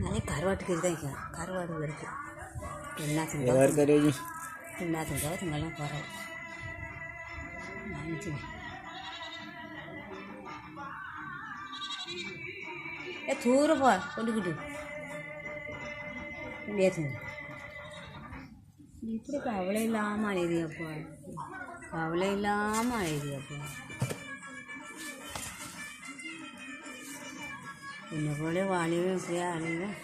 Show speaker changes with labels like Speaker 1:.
Speaker 1: நானே கருவாட்டு கறி தான் வைக்கிறேன் கருவாடு இருக்கு. என்ன செஞ்சா
Speaker 2: ஏதாவது கறி.
Speaker 1: என்ன செஞ்சாலும் திங்கெல்லாம் குறவு ஏ இப்படி கவலை இல்லாமல் அழுதியப்பா கவலை இல்லாமல் அழுதியப்பா என்னை போல வாலிபம் இப்படியா அழைவேன்